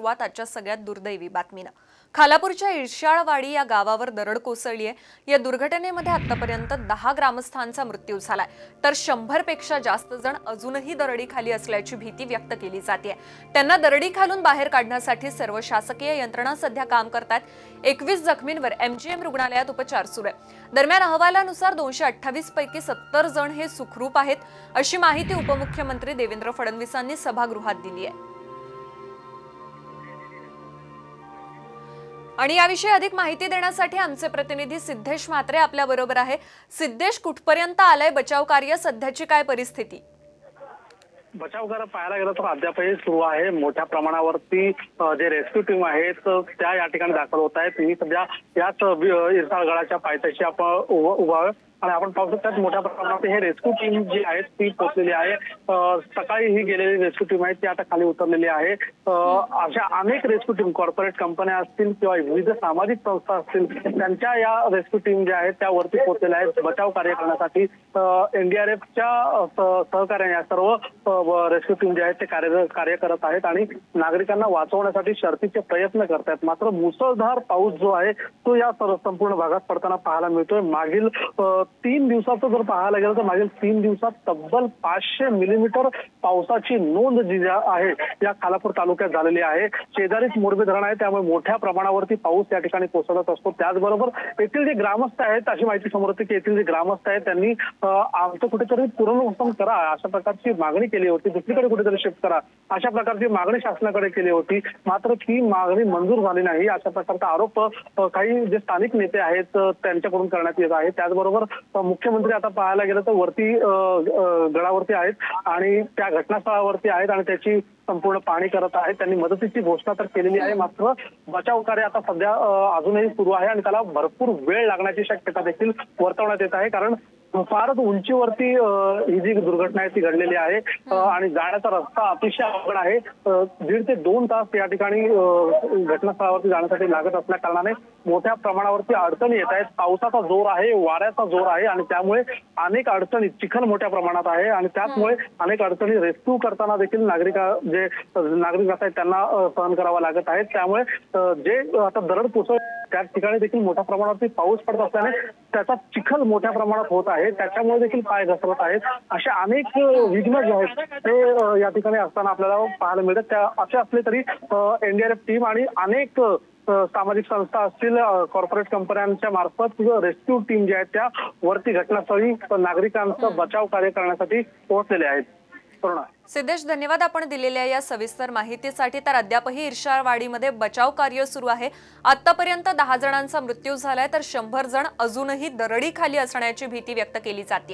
सुरुवात आजच्या सगळ्यात दुर्दैवी बातमीनं. खालापूरच्या इर्शाळवाडी या गावावर दरड कोसळली आहे या दुर्घटनेमध्ये आतापर्यंत दहा ग्रामस्थांचा मृत्यू झालाय. तर शंभरपेक्षा जास्त जण अजूनही दरडीखाली असल्याची भीती व्यक्त केली जाते त्यांना दरडीखालून बाहेर काढण्यासाठी सर्व शासकीय यंत्रणा सध्या काम करतात एकवीस जखमींवर एमजीएम रुग्णालयात उपचार सुरू आहे. दरम्यान अहवालानुसार दोनशे अठ्ठावीस पैकी सत्तर जण हे सुखरूप आहेत अशी माहिती उपमुख्यमंत्री देवेंद्र फडणवीसांनी सभागृहात दिली आहे आणि याविषयी अधिक माहिती देण्यासाठी आमचे प्रतिनिधी सिद्धेश म्हात्रे आपल्या बरोबर आहे. सिद्धेश कुठपर्यंत आलंय बचाव कार्य? सध्याची काय परिस्थिती? बचाव कार्य पाहायला गेलं तर अद्यापही सुरू आहे. मोठ्या प्रमाणावरती जे रेस्क्यू टीम आहेत त्या या ठिकाणी दाखल होत आहेत. मी सध्या याच इरसाळगडाच्या पायथ्याशी आपण उभा आणि आपण पाहू शकतात मोठ्या प्रमाणात हे रेस्क्यू टीम जी आहे ती पोहोचलेली आहे. सकाळी ही गेलेली रेस्क्यू टीम आहे ती आता खाली उतरलेली आहे. अशा अनेक रेस्क्यू टीम कॉर्पोरेट कंपन्या असतील किंवा विविध सामाजिक संस्था असतील त्यांच्या या रेस्क्यू टीम ज्या आहेत त्यावरती पोहोचलेल्या आहेत. बचाव कार्य करण्यासाठी एनडीआरएफच्या सहकार्याने या सर्व रेस्क्यू टीम जे आहेत ते कार्य कार्य करत आहेत आणि नागरिकांना वाचवण्यासाठी शर्तीचे प्रयत्न करत आहेत मात्र मुसळधार पाऊस जो आहे तो या सर्व संपूर्ण भागात पडताना पाहायला मिळतोय. मागील तीन दिवसाचं जर पाहायला गेलं तर मागील तीन दिवसात तब्बल पाचशे मिलीमीटर पावसाची नोंद जी आहे या खालापूर तालुक्यात झालेली आहे. शेजारीच मोरबी धरण आहे त्यामुळे मोठ्या प्रमाणावरती पाऊस या ठिकाणी कोसळत असतो. त्याचबरोबर येथील जे ग्रामस्थ आहेत अशी माहिती समोर येते की येथील जे ग्रामस्थ आहेत त्यांनी आमचं कुठेतरी पुनर्वसन करा अशा प्रकारची मागणी केली होती. दुसरीकडे कुठेतरी शिफ्ट करा अशा प्रकारची मागणी शासनाकडे केली होती. मात्र ती मागणी मंजूर झाली नाही. अशा प्रकारचा आरोप काही जे स्थानिक नेते आहेत त्यांच्याकडून करण्यात येत आहे. त्याचबरोबर मुख्यमंत्री आता पाहायला गेलं तर वरती गडावरती आहेत आणि त्या घटनास्थळावरती आहेत आणि त्याची संपूर्ण पाणी करत आहेत. त्यांनी मदतीची घोषणा तर केलेली आहे मात्र बचाव कार्य आता सध्या अजूनही सुरू आहे आणि त्याला भरपूर वेळ लागण्याची शक्यता देखील वर्तवण्यात येत आहे. कारण फारच उंचीवरती ही जी दुर्घटना आहे ती घडलेली आहे. आणि जाण्याचा रस्ता अतिशय अवघड आहे. दीड ते दोन तास या ठिकाणी घटनास्थळावरती जाण्यासाठी लागत असल्या कारणाने मोठ्या प्रमाणावरती अडचणी येत आहेत. पावसाचा जोर आहे वाऱ्याचा जोर आहे आणि त्यामुळे अनेक अडचणी चिखल मोठ्या प्रमाणात आहे आणि त्याचमुळे अनेक अडचणी रेस्क्यू करताना देखील नागरिका जे नागरिक आहेत त्यांना सहन करावा लागत आहेत त्यामुळे जे आता दरड कोसळ त्या ठिकाणी देखील मोठ्या प्रमाणावरती पाऊस पडत असल्याने त्याचा चिखल मोठ्या प्रमाणात होत आहे. त्याच्यामुळे देखील पाय घसरत आहेत. अशा अनेक विघ्न जे आहेत ते या ठिकाणी असताना आपल्याला पाहायला मिळतात. त्या असे असले तरी एनडीआरएफ टीम आणि अनेक सामाजिक संस्था असतील कॉर्पोरेट कंपन्यांच्या मार्फत रेस्क्यू टीम ज्या आहेत त्या वरती घटनास्थळी नागरिकांचा बचाव कार्य करण्यासाठी पोहोचलेले आहेत. पूर्ण सिद्धेश धन्यवाद आपण दिलेल्या या सविस्तर माहितीसाठी. तर अद्यापही इर्शाळवाडीमध्ये बचाव कार्य सुरू आहे. आतापर्यंत दहा जणांचा मृत्यू झालाय तर शंभर जण अजूनही दरडीखाली असण्याची भीती व्यक्त केली जाते.